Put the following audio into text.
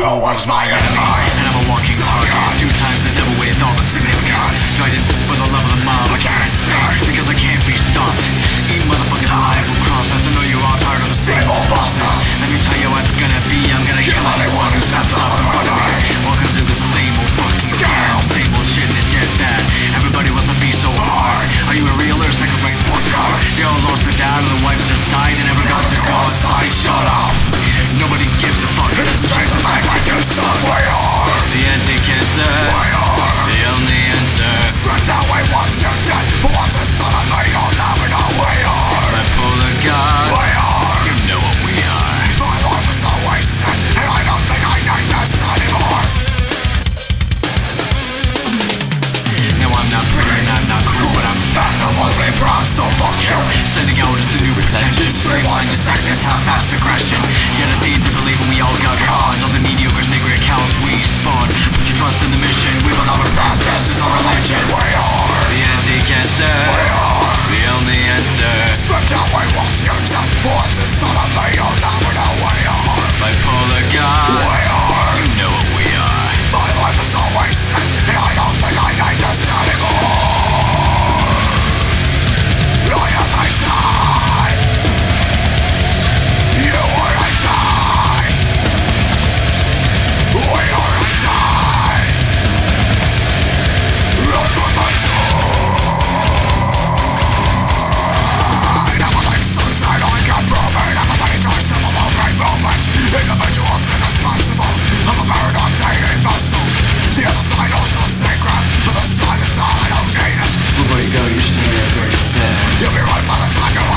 No is my enemy. Rewind the sadness You'll be right by the time